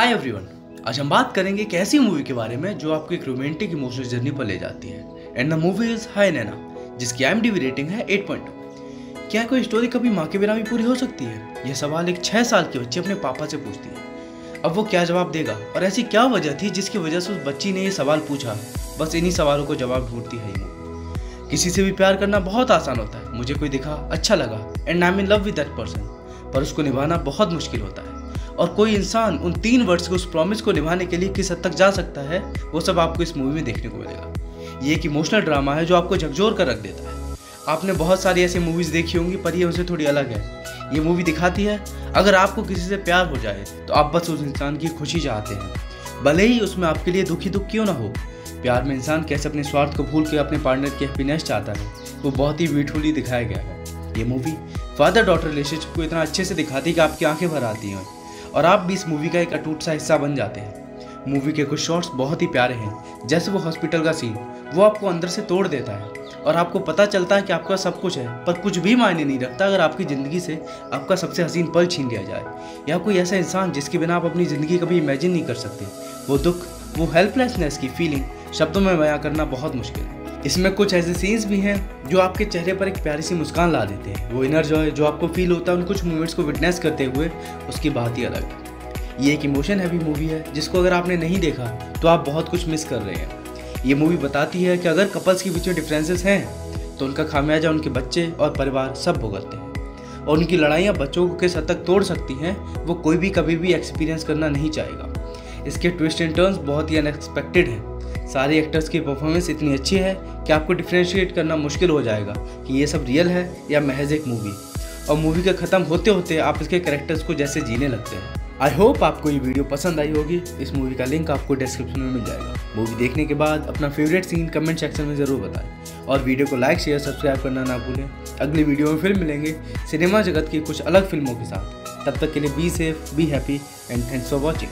Hi everyone आज हम बात करेंगे एक ऐसी मूवी के बारे में जो आपको एक रोमांटिक इमोशनल जर्नी पर ले जाती है। And the movie is hi Naina जिसकी एम रेटिंग है 8.2 क्या कोई स्टोरी कभी माँ के बिना भी पूरी हो सकती है? यह सवाल एक छः साल की बच्ची अपने पापा से पूछती है। अब वो क्या जवाब देगा? और ऐसी क्या वजह थी जिसकी वजह से उस बच्ची ने ये सवाल पूछा? बस इन्हीं सवालों को जवाब ढूंढती है किसी से भी प्यार करना बहुत आसान होता है। मुझे कोई दिखा अच्छा लगा। And I in love with that person पर उसको निभाना बहुत मुश्किल होता है। और कोई इंसान उन तीन वर्ड्स को उस प्रॉमिस को निभाने के लिए किस हद तक जा सकता है, वो सब आपको इस मूवी में देखने को मिलेगा। ये एक इमोशनल ड्रामा है जो आपको झकझोर कर रख देता है। आपने बहुत सारी ऐसी मूवीज़ देखी होंगी, पर ये उनसे थोड़ी अलग है। ये मूवी दिखाती है, अगर आपको किसी से प्यार हो जाए तो आप बस उस इंसान की खुशी चाहते हैं। भले ही उसमें आपके लिए दुखी दुख क्यों ना हो। प्यार में इंसान कैसे अपने स्वार्थ को भूल के अपने पार्टनर की हैप्पीनेस चाहता है, वो बहुत ही ब्यूटीफुली दिखाया गया है। ये मूवी फादर डॉटर रिलेशनशिप को इतना अच्छे से दिखाती है कि आपकी आँखें भर आती हैं। और आप भी इस मूवी का एक अटूट सा हिस्सा बन जाते हैं। मूवी के कुछ शॉट्स बहुत ही प्यारे हैं। जैसे वो हॉस्पिटल का सीन वो आपको अंदर से तोड़ देता है और आपको पता चलता है कि आपका सब कुछ है, पर कुछ भी मायने नहीं रखता अगर आपकी ज़िंदगी से आपका सबसे हसीन पल छीन लिया जाए। या कोई ऐसा इंसान जिसके बिना आप अपनी ज़िंदगी कभी इमेजिन नहीं कर सकते। वो दुख, वो हेल्पलेसनेस की फीलिंग शब्दों में बयां करना बहुत मुश्किल है। इसमें कुछ ऐसे सीन्स भी हैं जो आपके चेहरे पर एक प्यारी सी मुस्कान ला देते हैं। वो इनर जॉय जो आपको फील होता है, उन कुछ मोमेंट्स को विटनेस करते हुए, उसकी बात ही अलग। है ये एक इमोशन हैवी मूवी है, जिसको अगर आपने नहीं देखा तो आप बहुत कुछ मिस कर रहे हैं। ये मूवी बताती है कि अगर कपल्स के बीच में डिफरेंसेस हैं तो उनका खामियाजा, उनके बच्चे और परिवार सब भुगतते हैं। और उनकी लड़ाइयाँ बच्चों को किस हद तक तोड़ सकती हैं, वो कोई भी कभी भी एक्सपीरियंस करना नहीं चाहेगा। इसके ट्विस्ट एंड टर्न्स बहुत ही अनएक्सपेक्टेड हैं। सारे एक्टर्स की परफॉर्मेंस इतनी अच्छी है कि आपको डिफ्रेंशिएट करना मुश्किल हो जाएगा कि ये सब रियल है या महज एक मूवी और मूवी के ख़त्म होते होते आप इसके करेक्टर्स को जैसे जीने लगते हैं। आई होप आपको ये वीडियो पसंद आई होगी। इस मूवी का लिंक आपको डिस्क्रिप्शन में मिल जाएगा। मूवी देखने के बाद अपना फेवरेट सीन कमेंट सेक्शन में ज़रूर बताएँ। और वीडियो को लाइक शेयर सब्सक्राइब करना ना भूलें। अगली वीडियो में फिर मिलेंगे सिनेमा जगत की कुछ अलग फ़िल्मों के साथ। तब तक के लिए be safe be happy and thanks for watching